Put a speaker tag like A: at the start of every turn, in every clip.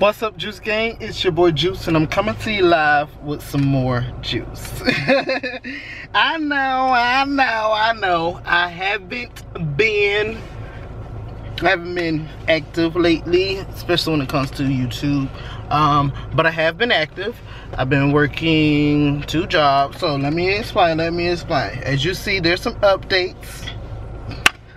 A: What's up, Juice Gang? It's your boy Juice, and I'm coming to you live with some more juice. I know, I know, I know. I haven't been, I haven't been active lately, especially when it comes to YouTube. Um, but I have been active. I've been working two jobs. So let me explain. Let me explain. As you see, there's some updates.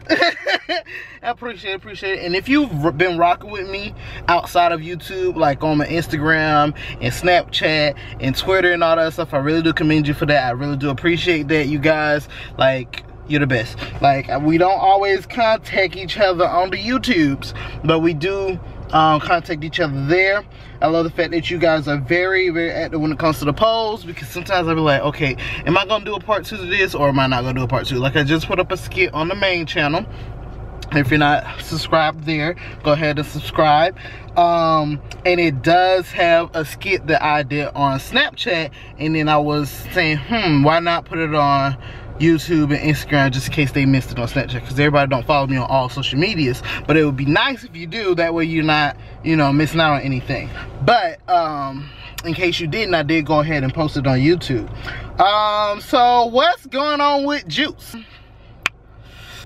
A: I appreciate it, appreciate it. And if you've been rocking with me outside of YouTube, like on my Instagram and Snapchat and Twitter and all that stuff, I really do commend you for that. I really do appreciate that, you guys. Like, you're the best. Like, we don't always contact each other on the YouTubes, but we do um, contact each other there. I love the fact that you guys are very, very active when it comes to the polls because sometimes I'll be like, okay, am I gonna do a part two to this or am I not gonna do a part two? Like I just put up a skit on the main channel if you're not subscribed there go ahead and subscribe um, and it does have a skit that i did on snapchat and then i was saying hmm why not put it on YouTube and Instagram just in case they missed it on Snapchat because everybody don't follow me on all social medias but it would be nice if you do that way you're not you know missing out on anything but um in case you didn't I did go ahead and post it on YouTube um so what's going on with Juice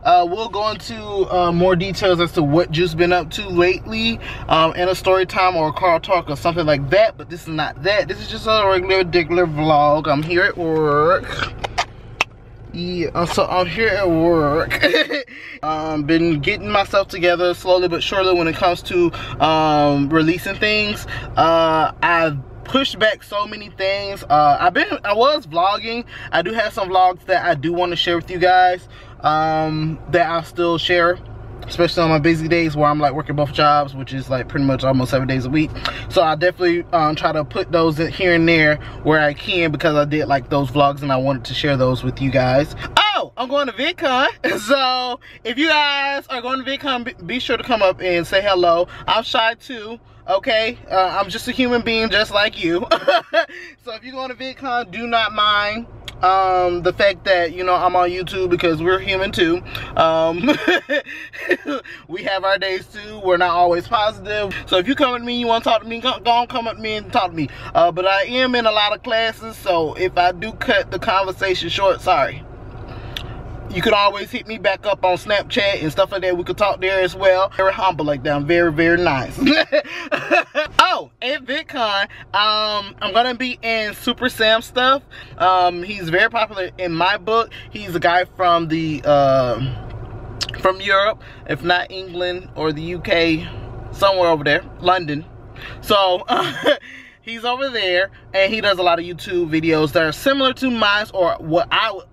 A: uh, we'll go into uh, more details as to what Juice been up to lately um, in a story time or a car talk or something like that. But this is not that. This is just a regular, regular vlog. I'm here at work. Yeah, so I'm here at work. um, been getting myself together slowly but surely when it comes to um, releasing things. Uh, I've pushed back so many things. Uh, I've been, I was vlogging. I do have some vlogs that I do want to share with you guys um, that I still share especially on my busy days where I'm like working both jobs, which is like pretty much almost seven days a week. So I definitely um, try to put those here and there where I can because I did like those vlogs and I wanted to share those with you guys. Oh, I'm going to VidCon. So if you guys are going to VidCon, be sure to come up and say hello. I'm shy too okay uh, i'm just a human being just like you so if you're going to vidcon do not mind um, the fact that you know I'm on YouTube because we're human too. Um, we have our days too. We're not always positive. So if you come at me, you want to talk to me, go, go on, come at me and talk to me. Uh, but I am in a lot of classes, so if I do cut the conversation short, sorry you can always hit me back up on Snapchat and stuff like that. We could talk there as well. Very humble like that. I'm very, very nice. oh, at VidCon, um, I'm gonna be in Super Sam stuff. Um, he's very popular in my book. He's a guy from the uh, from Europe, if not England or the UK, somewhere over there, London. So. he's over there and he does a lot of YouTube videos that are similar to mine or what I would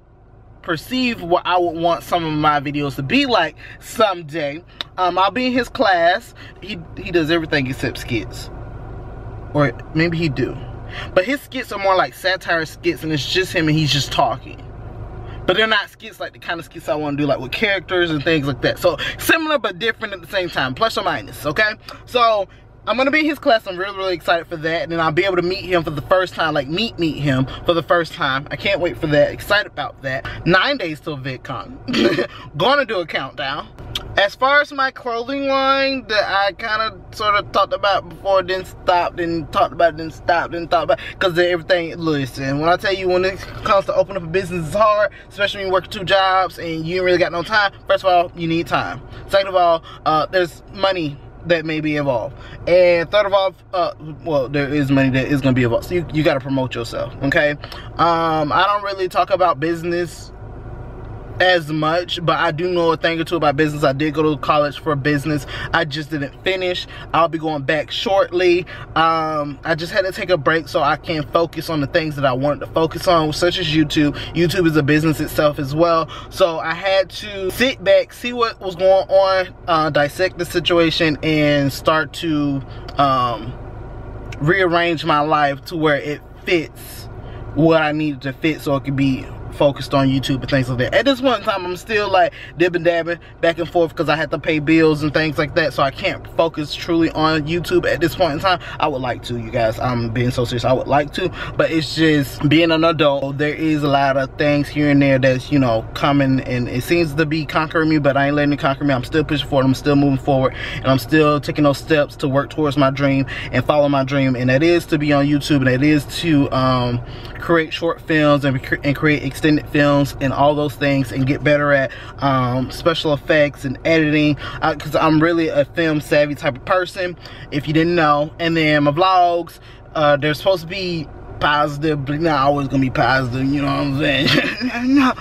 A: perceive what I would want some of my videos to be like someday. Um, I'll be in his class. He, he does everything except skits. Or maybe he do. But his skits are more like satire skits and it's just him and he's just talking. But they're not skits like the kind of skits I want to do like with characters and things like that. So similar but different at the same time. Plus or minus, okay? So I'm gonna be in his class. I'm really, really excited for that. And I'll be able to meet him for the first time, like meet, meet him for the first time. I can't wait for that. Excited about that. Nine days till VidCon. gonna do a countdown. As far as my clothing line that I kind of sort of talked about before, then stopped, and talked about, then stopped, then thought about, because everything, listen, when I tell you when it comes to open up a business, it's hard, especially when you work two jobs and you ain't really got no time. First of all, you need time. Second of all, uh, there's money that may be involved. And third of all, uh, well, there is money that is going to be involved. So you, you got to promote yourself, okay? Um, I don't really talk about business as much but i do know a thing or two about business. I did go to college for business. I just didn't finish. I'll be going back shortly. Um, i just had to take a break so i can focus on the things that i wanted to focus on such as youtube. Youtube is a business itself as well. So i had to sit back see what was going on uh, dissect the situation and start to um, rearrange my life to where it fits what i needed to fit so it could be focused on YouTube and things like that. At this one time, I'm still like dipping dabbing back and forth because I have to pay bills and things like that. So I can't focus truly on YouTube at this point in time. I would like to, you guys. I'm being so serious. I would like to, but it's just being an adult. There is a lot of things here and there that's, you know, coming and it seems to be conquering me, but I ain't letting it conquer me. I'm still pushing forward. I'm still moving forward and I'm still taking those steps to work towards my dream and follow my dream. And that is to be on YouTube and that is to um, create short films and, and create extended films and all those things and get better at um, special effects and editing. Because I'm really a film savvy type of person if you didn't know. And then my vlogs uh, they're supposed to be positive, but not always gonna be positive, you know what I'm saying? no,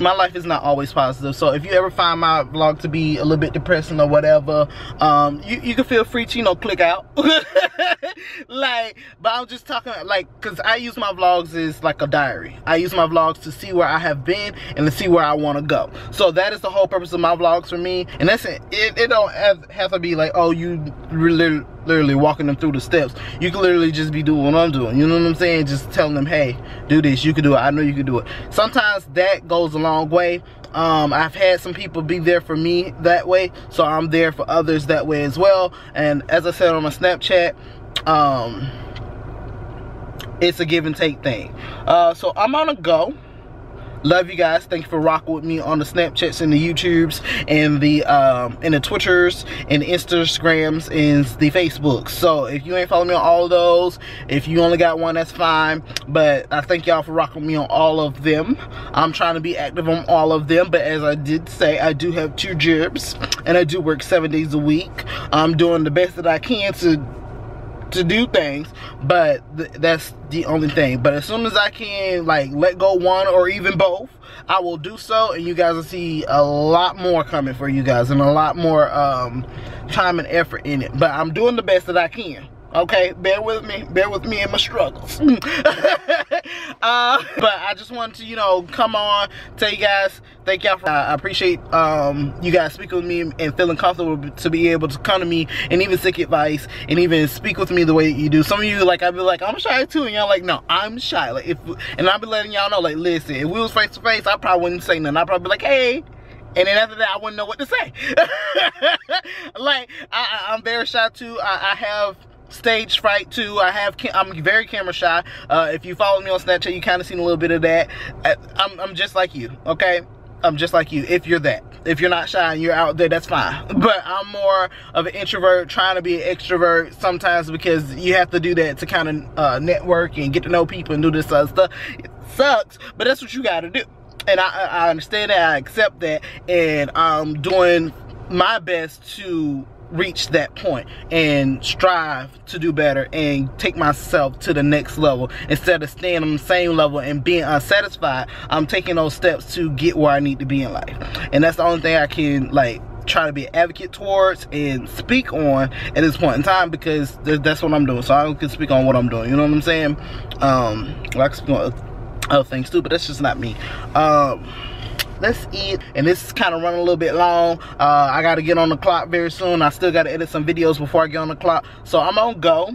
A: my life is not always positive. So if you ever find my vlog to be a little bit depressing or whatever, um, you, you can feel free to, you know, click out. like, but I'm just talking, like, cause I use my vlogs as like a diary. I use my vlogs to see where I have been and to see where I wanna go. So that is the whole purpose of my vlogs for me. And that's it. It, it don't have, have to be like, oh, you really literally walking them through the steps. You can literally just be doing what I'm doing. You know what I'm saying? Just telling them, hey, do this. You can do it. I know you can do it. Sometimes that goes a long way. Um, I've had some people be there for me that way. So I'm there for others that way as well. And as I said on my Snapchat, um, it's a give and take thing. Uh, so I'm gonna go love you guys. Thank you for rocking with me on the snapchats and the youtubes and the um and the twitters and instagrams and the facebooks. So if you ain't following me on all those if you only got one that's fine. But i thank y'all for rocking with me on all of them. I'm trying to be active on all of them but as i did say i do have two jobs and i do work seven days a week. I'm doing the best that i can to to do things but th that's the only thing. But as soon as i can like let go one or even both i will do so and you guys will see a lot more coming for you guys and a lot more um time and effort in it. But i'm doing the best that i can okay bear with me bear with me in my struggles uh, but i just wanted to you know come on tell you guys thank y'all i appreciate um, you guys speaking with me and feeling comfortable to be able to come to me and even seek advice and even speak with me the way you do some of you like i'd be like i'm shy too and y'all like no i'm shy like if and i'll be letting y'all know like listen if we was face to face i probably wouldn't say nothing i'd probably be like hey and then after that I wouldn't know what to say. like I, am very shy too. I, I have stage fright too. I have, I'm very camera shy. Uh, if you follow me on Snapchat, you kind of seen a little bit of that. I, I'm, I'm just like you, okay? I'm just like you, if you're that. If you're not shy and you're out there, that's fine. But I'm more of an introvert, trying to be an extrovert sometimes because you have to do that to kind of uh, network and get to know people and do this other stuff. It sucks, but that's what you gotta do. And I, I understand that, I accept that, and I'm doing my best to reach that point and strive to do better and take myself to the next level. Instead of staying on the same level and being unsatisfied i'm taking those steps to get where i need to be in life. And that's the only thing i can like try to be an advocate towards and speak on at this point in time because that's what i'm doing. So i can speak on what i'm doing. You know what i'm saying? Um well, i can speak on other things too but that's just not me. Um let's eat. And this is kind of running a little bit long. Uh, i gotta get on the clock very soon. I still gotta edit some videos before i get on the clock. So i'm gonna go.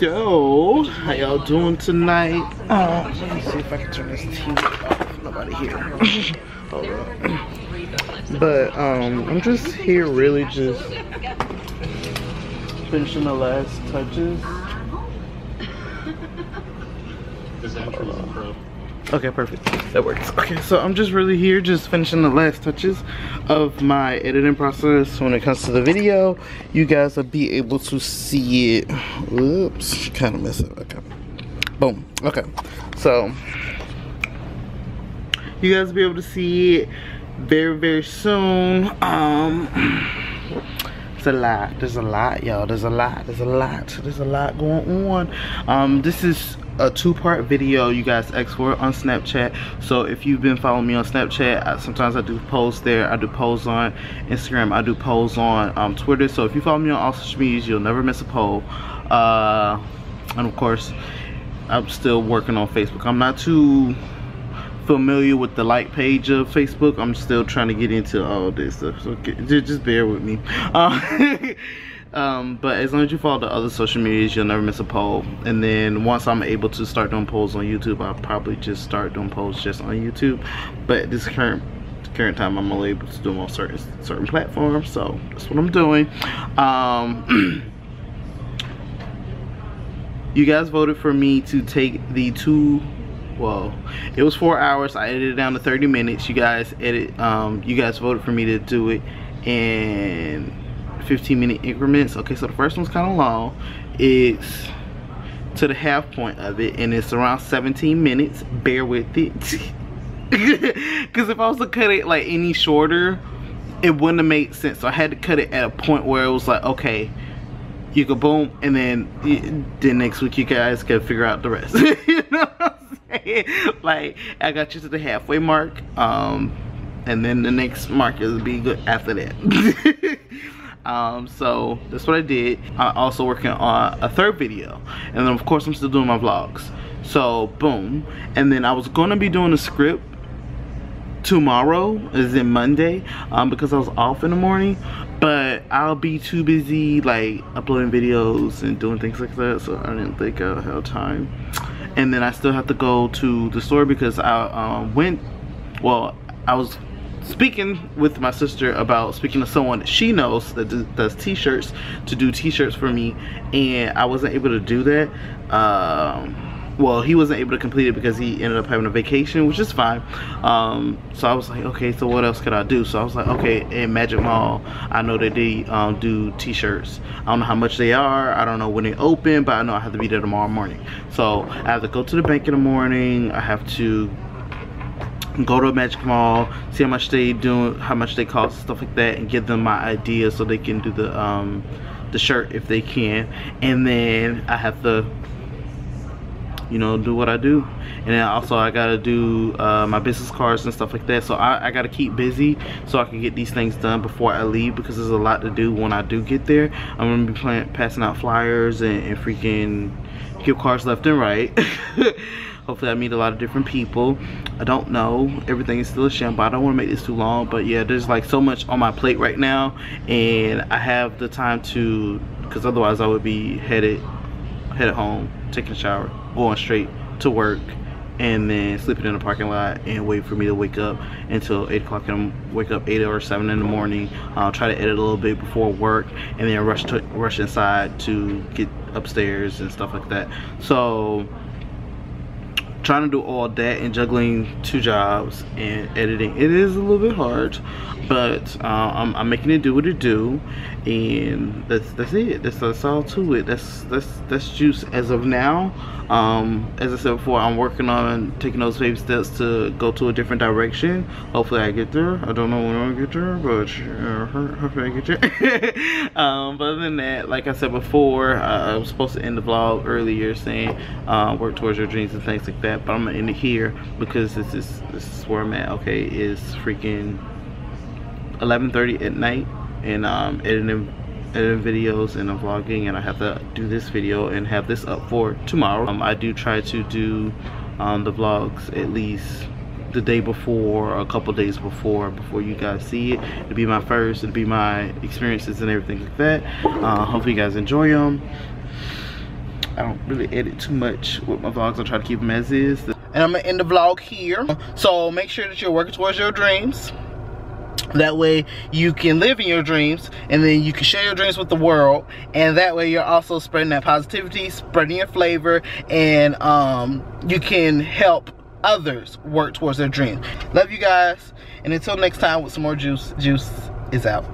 A: Yo, how y'all doing tonight? Uh, let me see if i can turn this tv off. Nobody here. Hold up. But um i'm just here really just finishing the last touches Okay, perfect. That works. Okay, so I'm just really here just finishing the last touches of my editing process when it comes to the video. You guys will be able to see it. Oops, kind of messed up. Okay. Boom. Okay. So, you guys will be able to see it very, very soon. Um, it's a lot. There's a lot, y'all. There's a lot. There's a lot. There's a lot going on. Um, this is a two-part video you guys asked for on Snapchat. So if you've been following me on Snapchat, I, sometimes I do posts there. I do polls on Instagram. I do polls on um, Twitter. So if you follow me on all social medias, you'll never miss a poll. Uh, and of course, I'm still working on Facebook. I'm not too familiar with the like page of Facebook. I'm still trying to get into all this stuff. So just, bear with me. Uh, um, but as long as you follow the other social medias, you'll never miss a poll. And then once I'm able to start doing polls on YouTube, I'll probably just start doing polls just on YouTube. But this current current time, I'm only able to do them on certain certain platforms. So that's what I'm doing. Um, you guys voted for me to take the two well it was four hours. I edited it down to 30 minutes. You guys edit um you guys voted for me to do it in 15 minute increments. Okay so the first one's kind of long. It's to the half point of it and it's around 17 minutes. Bear with it. Because if i was to cut it like any shorter it wouldn't have made sense. So i had to cut it at a point where it was like okay you go boom and then then next week you guys can figure out the rest. You know like i got you to the halfway mark um and then the next mark is be good after that. Um so that's what i did. I'm also working on a third video and then of course i'm still doing my vlogs. So boom. And then i was gonna be doing a script tomorrow is in monday um because i was off in the morning but I'll be too busy like uploading videos and doing things like that so I didn't think I'll have time and then I still have to go to the store because I um, went well I was speaking with my sister about speaking to someone she knows that does t-shirts to do t-shirts for me and I wasn't able to do that um, well he wasn't able to complete it because he ended up having a vacation which is fine. Um, so I was like okay so what else could I do? So I was like okay in Magic Mall I know that they um, do t-shirts. I don't know how much they are. I don't know when they open but I know I have to be there tomorrow morning. So I have to go to the bank in the morning. I have to go to a Magic Mall, see how much they do, how much they cost, stuff like that, and give them my idea so they can do the um, the shirt if they can. And then I have to you know do what I do. And then also I gotta do uh, my business cards and stuff like that. So I, I, gotta keep busy so I can get these things done before I leave because there's a lot to do when I do get there. I'm gonna be playing, passing out flyers and, and freaking gift cards left and right. Hopefully I meet a lot of different people. I don't know. Everything is still a sham but I don't want to make this too long but yeah there's like so much on my plate right now. And I have the time to because otherwise I would be headed headed home taking a shower going straight to work and then sleeping in the parking lot and wait for me to wake up until 8 o'clock and wake up 8 or 7 in the morning uh, try to edit a little bit before work and then rush to rush inside to get upstairs and stuff like that. So trying to do all that and juggling two jobs and editing it is a little bit hard but uh, I'm, I'm, making it do what it do and that's that's it. That's, that's all to it. That's that's that's juice as of now. Um, as I said before I'm working on taking those baby steps to go to a different direction. Hopefully I get there. I don't know when I'll get there but uh, hopefully I get there. Um, but other than that like I said before I was supposed to end the vlog earlier saying uh, work towards your dreams and things like that but I'm gonna end it here because this is this is where I'm at okay? Is freaking 11:30 at night and um, editing editing videos and I'm vlogging and I have to do this video and have this up for tomorrow. Um, I do try to do um, the vlogs at least the day before or a couple days before before you guys see it. It'll be my first, it'll be my experiences and everything like that. Uh, hopefully you guys enjoy them. I don't really edit too much with my vlogs. I try to keep them as is. And I'm gonna end the vlog here. So make sure that you're working towards your dreams that way you can live in your dreams and then you can share your dreams with the world and that way you're also spreading that positivity spreading your flavor and um, you can help others work towards their dreams love you guys and until next time with some more juice juice is out